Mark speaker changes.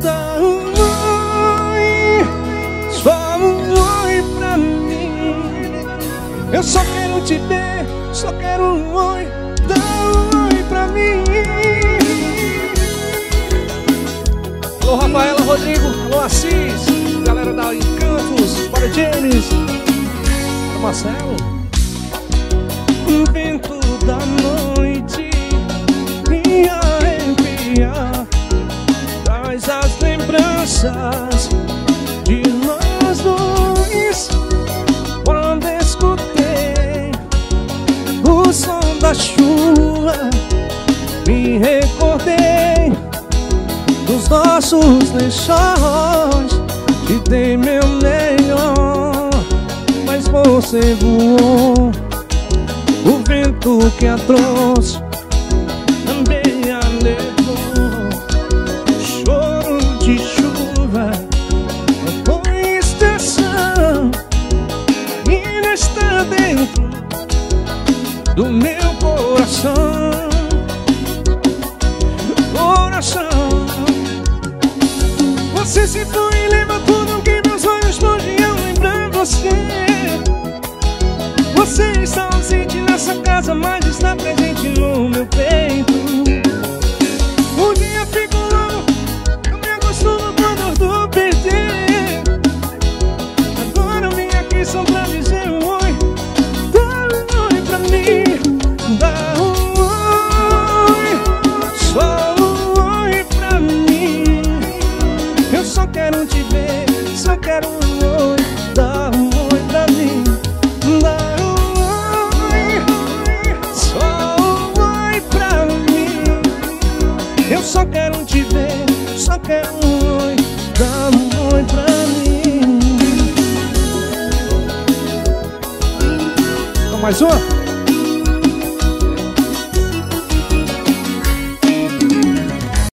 Speaker 1: Dá um oi Só um oi pra mim. Eu só quero te ver Só quero um oi Dá um oi pra mim. Alô Rafaela Rodrigo Alô Assis Galera da Encantos Para James. Marcelo as lembranças De nós dois. Quando escutei O som da chuva Me recordei Dos nossos lençóis Te dei meu melhor Mas você voou o vento que a trouxe do meu coração Coração Você se foi e levou tudo que meus olhos podiam lembrar você você está ausente nessa casa, mas está presente no meu peito. Só quero te ver, só quero um oi, dá um oi pra mim. Mais uma?